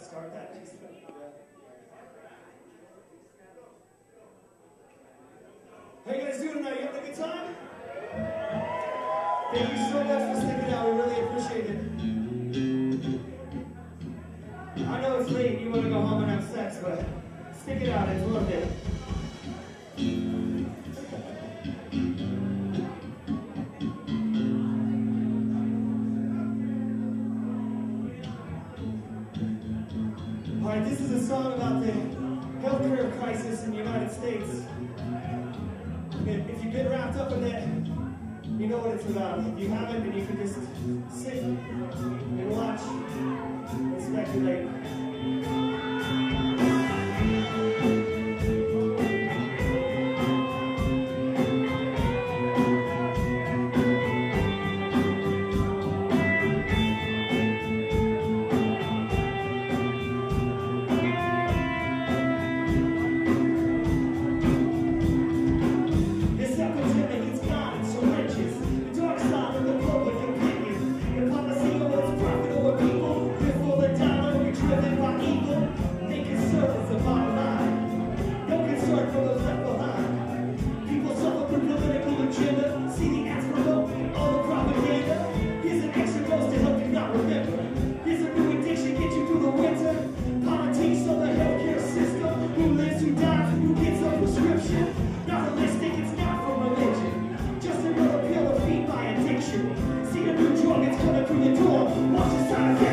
start that. How you guys doing tonight? You having a good time? Thank you so much for sticking out. We really appreciate it. I know it's late. You want to go home and have sex, but stick it out. It's worth it. Song about the healthcare crisis in the United States. If you've been wrapped up in it, you know what it's about. If you haven't, then you can just sit and watch and speculate. in the. Watch the again